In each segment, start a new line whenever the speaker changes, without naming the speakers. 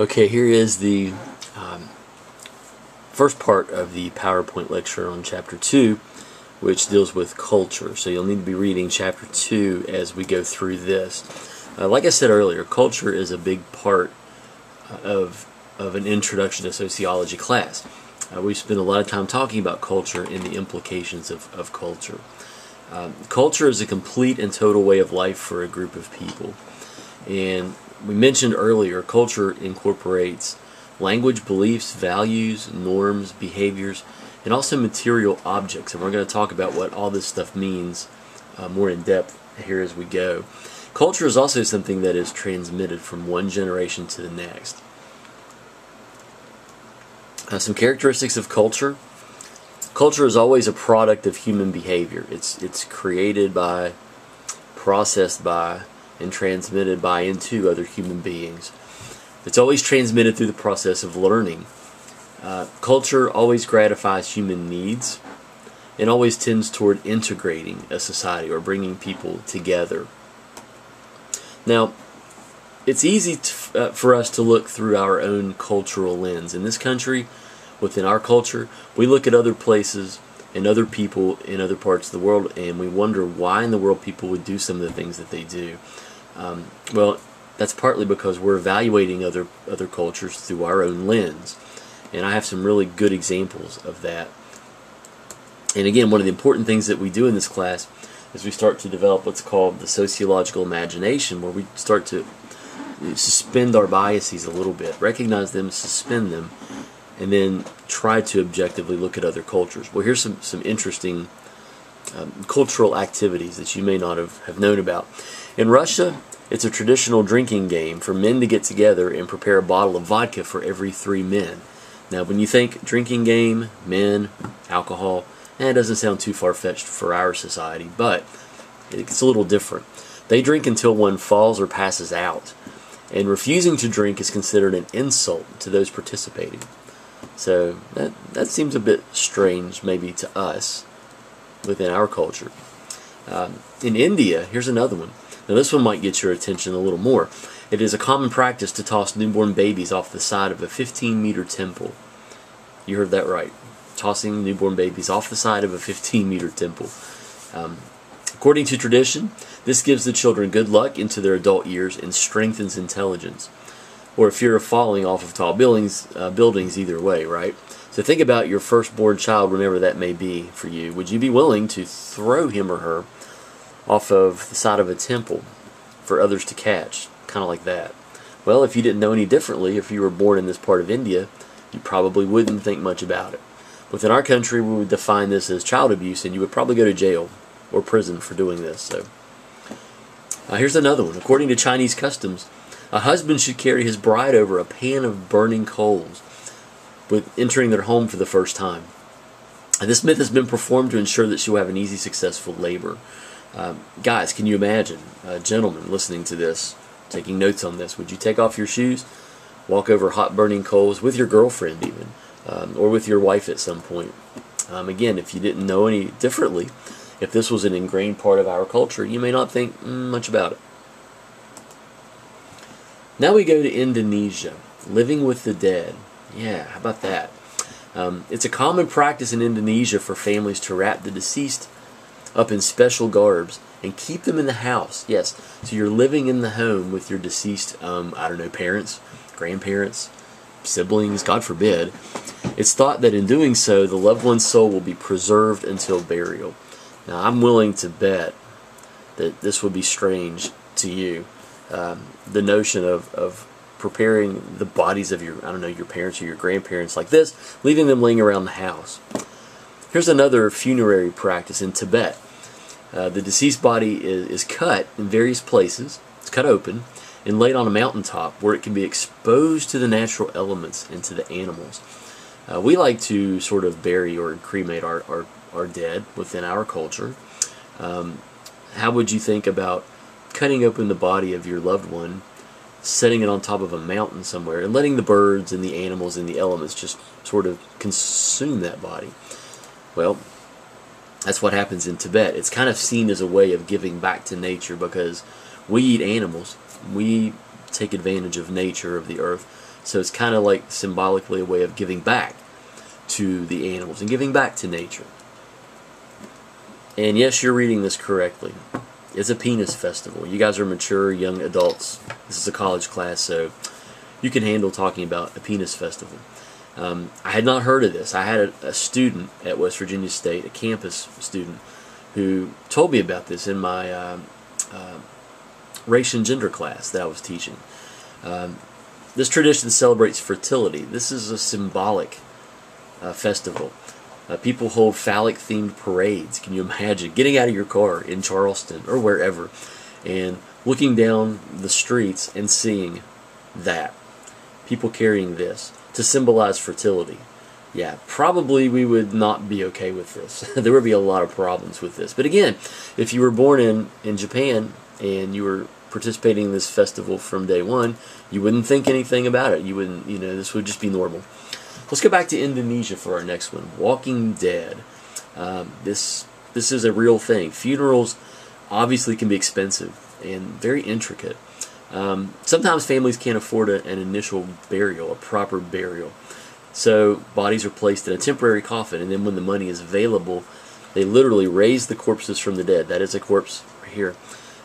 Okay, here is the um, first part of the PowerPoint lecture on Chapter 2, which deals with culture. So you'll need to be reading Chapter 2 as we go through this. Uh, like I said earlier, culture is a big part of, of an introduction to sociology class. Uh, we spend a lot of time talking about culture and the implications of, of culture. Um, culture is a complete and total way of life for a group of people. And we mentioned earlier, culture incorporates language, beliefs, values, norms, behaviors, and also material objects. And we're going to talk about what all this stuff means uh, more in depth here as we go. Culture is also something that is transmitted from one generation to the next. Uh, some characteristics of culture. Culture is always a product of human behavior. It's it's created by, processed by, and transmitted by into other human beings. It's always transmitted through the process of learning. Uh, culture always gratifies human needs and always tends toward integrating a society or bringing people together. Now, it's easy to, uh, for us to look through our own cultural lens. In this country, within our culture, we look at other places and other people in other parts of the world and we wonder why in the world people would do some of the things that they do. Um, well, that's partly because we're evaluating other other cultures through our own lens, and I have some really good examples of that. And again, one of the important things that we do in this class is we start to develop what's called the sociological imagination, where we start to suspend our biases a little bit, recognize them, suspend them, and then try to objectively look at other cultures. Well, here's some, some interesting um, cultural activities that you may not have, have known about. In Russia, it's a traditional drinking game for men to get together and prepare a bottle of vodka for every three men. Now, when you think drinking game, men, alcohol, eh, it doesn't sound too far fetched for our society, but it's a little different. They drink until one falls or passes out, and refusing to drink is considered an insult to those participating. So that that seems a bit strange, maybe to us within our culture. Um, in India, here's another one. Now, this one might get your attention a little more. It is a common practice to toss newborn babies off the side of a 15 meter temple. You heard that right. Tossing newborn babies off the side of a 15 meter temple. Um, according to tradition, this gives the children good luck into their adult years and strengthens intelligence. Or a fear of falling off of tall buildings, uh, buildings either way, right? So think about your firstborn child, whenever that may be for you. Would you be willing to throw him or her off of the side of a temple for others to catch, kind of like that. Well, if you didn't know any differently, if you were born in this part of India, you probably wouldn't think much about it. Within our country, we would define this as child abuse, and you would probably go to jail or prison for doing this. So, uh, here's another one. According to Chinese customs, a husband should carry his bride over a pan of burning coals with entering their home for the first time. And this myth has been performed to ensure that she will have an easy, successful labor. Um, guys, can you imagine, uh, gentlemen, listening to this, taking notes on this? Would you take off your shoes, walk over hot burning coals with your girlfriend, even, um, or with your wife at some point? Um, again, if you didn't know any differently, if this was an ingrained part of our culture, you may not think mm, much about it. Now we go to Indonesia, living with the dead. Yeah, how about that? Um, it's a common practice in Indonesia for families to wrap the deceased up in special garbs and keep them in the house. Yes, so you're living in the home with your deceased, um, I don't know, parents, grandparents, siblings, God forbid. It's thought that in doing so, the loved one's soul will be preserved until burial. Now, I'm willing to bet that this would be strange to you. Um, the notion of, of preparing the bodies of your, I don't know, your parents or your grandparents like this, leaving them laying around the house. Here's another funerary practice in Tibet. Uh, the deceased body is, is cut in various places, it's cut open, and laid on a mountaintop where it can be exposed to the natural elements and to the animals. Uh, we like to sort of bury or cremate our, our, our dead within our culture. Um, how would you think about cutting open the body of your loved one, setting it on top of a mountain somewhere, and letting the birds and the animals and the elements just sort of consume that body? Well, that's what happens in Tibet. It's kind of seen as a way of giving back to nature because we eat animals. We take advantage of nature, of the earth. So it's kind of like symbolically a way of giving back to the animals and giving back to nature. And yes, you're reading this correctly. It's a penis festival. You guys are mature young adults. This is a college class, so you can handle talking about a penis festival. Um, I had not heard of this. I had a, a, student at West Virginia State, a campus student, who told me about this in my uh, uh, race and gender class that I was teaching. Um, this tradition celebrates fertility. This is a symbolic uh, festival. Uh, people hold phallic themed parades. Can you imagine getting out of your car in Charleston or wherever and looking down the streets and seeing that? People carrying this to symbolize fertility. Yeah, probably we would not be okay with this. there would be a lot of problems with this. But again, if you were born in, in Japan and you were participating in this festival from day one, you wouldn't think anything about it. You wouldn't, you know, this would just be normal. Let's go back to Indonesia for our next one. Walking Dead. Um, this this is a real thing. Funerals obviously can be expensive and very intricate. Um, sometimes families can't afford a, an initial burial, a proper burial. So bodies are placed in a temporary coffin, and then when the money is available, they literally raise the corpses from the dead. That is a corpse right here.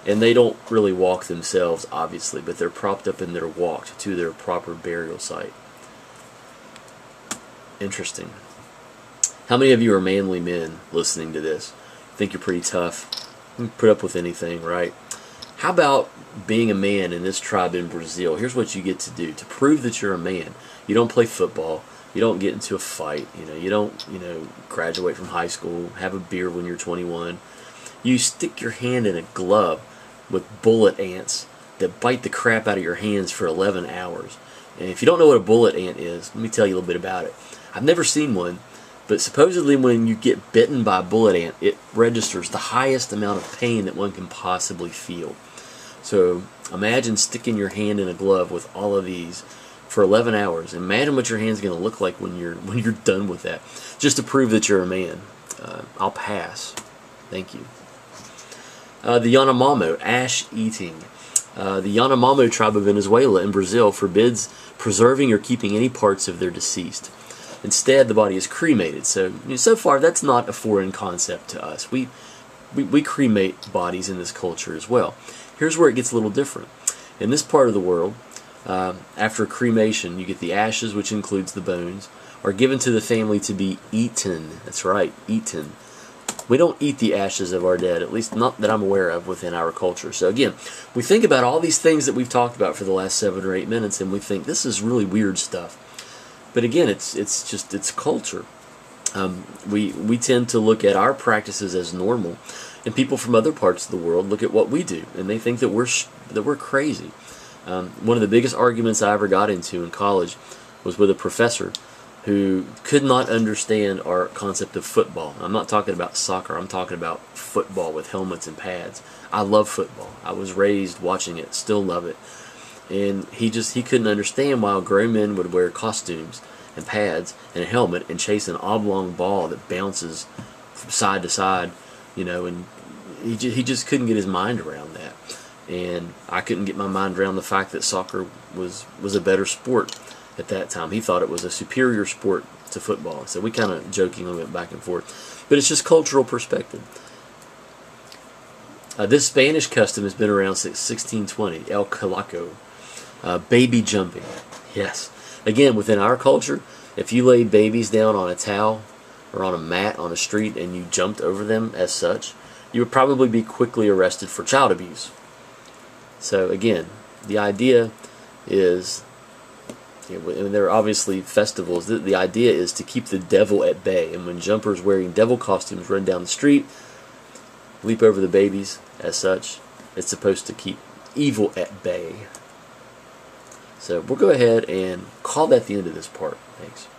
And they don't really walk themselves, obviously, but they're propped up and they're walked to their proper burial site. Interesting. How many of you are manly men listening to this? Think you're pretty tough? put up with anything, right? How about being a man in this tribe in Brazil? Here's what you get to do to prove that you're a man. You don't play football. You don't get into a fight. You know, you don't, you know, graduate from high school, have a beer when you're 21. You stick your hand in a glove with bullet ants that bite the crap out of your hands for 11 hours. And if you don't know what a bullet ant is, let me tell you a little bit about it. I've never seen one, but supposedly when you get bitten by a bullet ant, it registers the highest amount of pain that one can possibly feel. So imagine sticking your hand in a glove with all of these for 11 hours. Imagine what your hand's going to look like when you're when you're done with that, just to prove that you're a man. Uh, I'll pass. Thank you. Uh, the Yanomamo, ash eating. Uh, the Yanomamo tribe of Venezuela in Brazil forbids preserving or keeping any parts of their deceased. Instead, the body is cremated. So, you know, so far, that's not a foreign concept to us. We, we, we cremate bodies in this culture as well. Here's where it gets a little different. In this part of the world, uh, after cremation, you get the ashes, which includes the bones, are given to the family to be eaten. That's right, eaten. We don't eat the ashes of our dead, at least not that I'm aware of within our culture. So again, we think about all these things that we've talked about for the last seven or eight minutes, and we think this is really weird stuff. But again, it's it's just it's culture. Um, we we tend to look at our practices as normal, and people from other parts of the world look at what we do, and they think that we're that we're crazy. Um, one of the biggest arguments I ever got into in college was with a professor who could not understand our concept of football. I'm not talking about soccer. I'm talking about football with helmets and pads. I love football. I was raised watching it. Still love it and he just he couldn't understand why grown men would wear costumes and pads and a helmet and chase an oblong ball that bounces from side to side, you know, and he just, he just couldn't get his mind around that. And I couldn't get my mind around the fact that soccer was was a better sport at that time. He thought it was a superior sport to football. So we kind of jokingly went back and forth. But it's just cultural perspective. Uh, this Spanish custom has been around since 1620, El Colacho. Uh, baby jumping. Yes. Again, within our culture, if you laid babies down on a towel or on a mat on a street and you jumped over them as such, you would probably be quickly arrested for child abuse. So again, the idea is, you know, and there are obviously festivals. The, the idea is to keep the devil at bay. And when jumpers wearing devil costumes run down the street, leap over the babies as such, it's supposed to keep evil at bay. So we'll go ahead and call that the end of this part. Thanks.